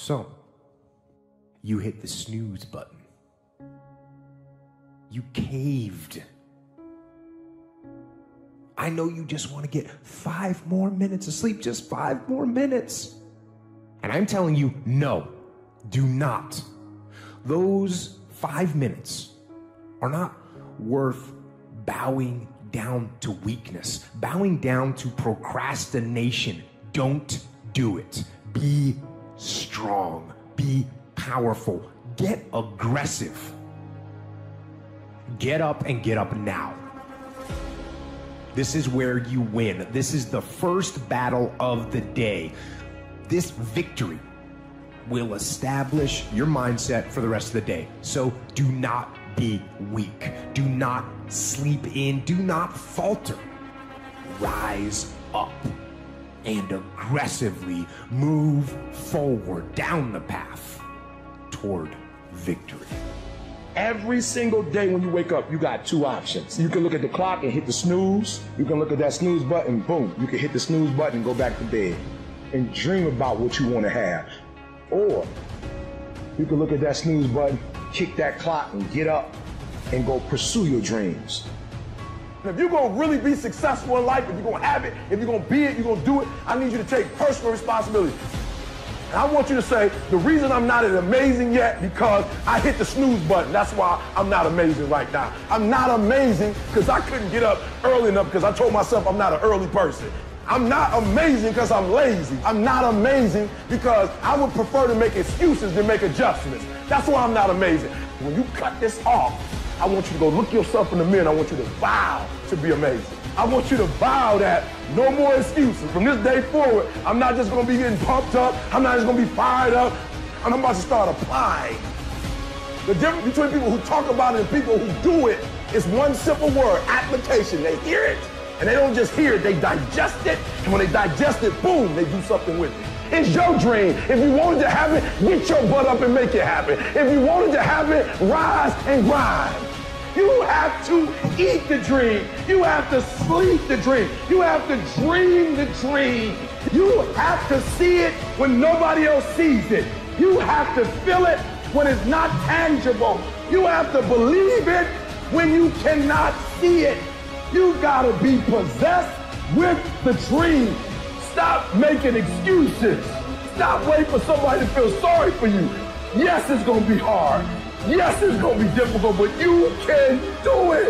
So, you hit the snooze button. You caved. I know you just want to get five more minutes of sleep, just five more minutes. And I'm telling you, no, do not. Those five minutes are not worth bowing down to weakness, bowing down to procrastination. Don't do it. Be strong, be powerful, get aggressive. Get up and get up now. This is where you win. This is the first battle of the day. This victory will establish your mindset for the rest of the day. So do not be weak. Do not sleep in. Do not falter. Rise up and aggressively move forward down the path toward victory. Every single day when you wake up, you got two options. You can look at the clock and hit the snooze. You can look at that snooze button, boom. You can hit the snooze button and go back to bed and dream about what you want to have. Or you can look at that snooze button, kick that clock, and get up and go pursue your dreams. If you're gonna really be successful in life, if you're gonna have it, if you're gonna be it, you're gonna do it, I need you to take personal responsibility. And I want you to say, the reason I'm not as amazing yet because I hit the snooze button. That's why I'm not amazing right now. I'm not amazing because I couldn't get up early enough because I told myself I'm not an early person. I'm not amazing because I'm lazy. I'm not amazing because I would prefer to make excuses than make adjustments. That's why I'm not amazing. When you cut this off, I want you to go look yourself in the mirror and I want you to vow to be amazing. I want you to vow that no more excuses. From this day forward, I'm not just gonna be getting pumped up. I'm not just gonna be fired up. I'm about to start applying. The difference between people who talk about it and people who do it is one simple word, application. They hear it, and they don't just hear it, they digest it. And when they digest it, boom, they do something with it. It's your dream. If you wanted to happen, get your butt up and make it happen. If you wanted to happen, rise and grind. You have to eat the dream. You have to sleep the dream. You have to dream the dream. You have to see it when nobody else sees it. You have to feel it when it's not tangible. You have to believe it when you cannot see it. You gotta be possessed with the dream. Stop making excuses. Stop waiting for somebody to feel sorry for you. Yes, it's gonna be hard. Yes, it's to be difficult, but you can do it.